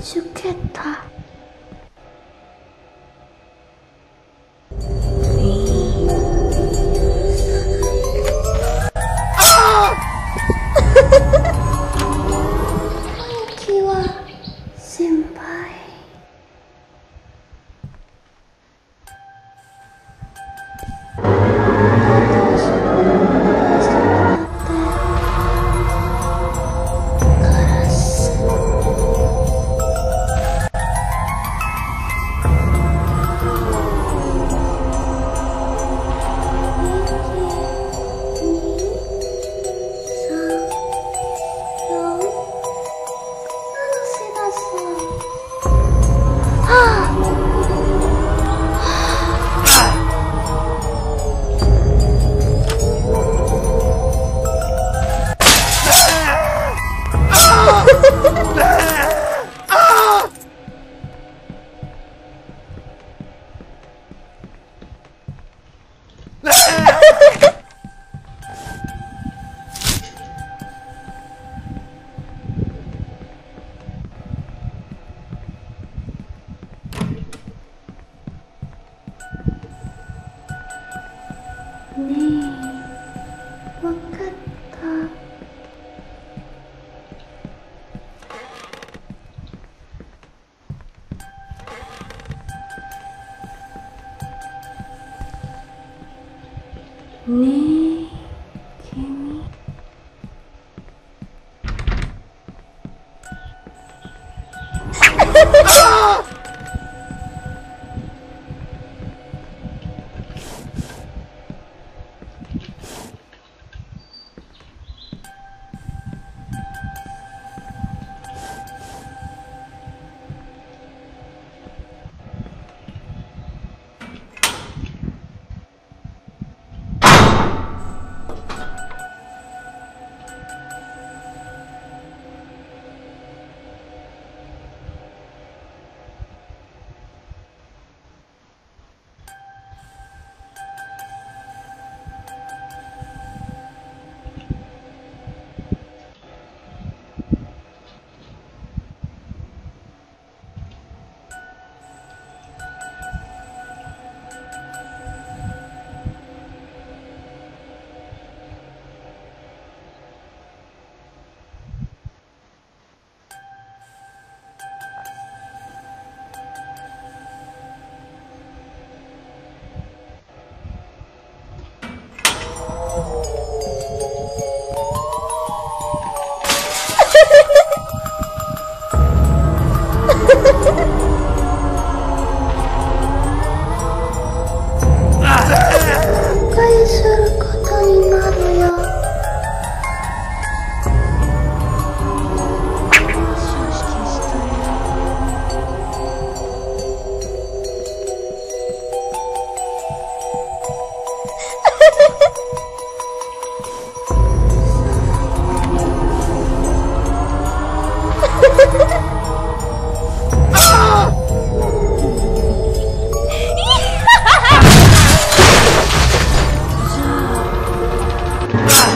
죽겠다ああ你。Oh. Ah!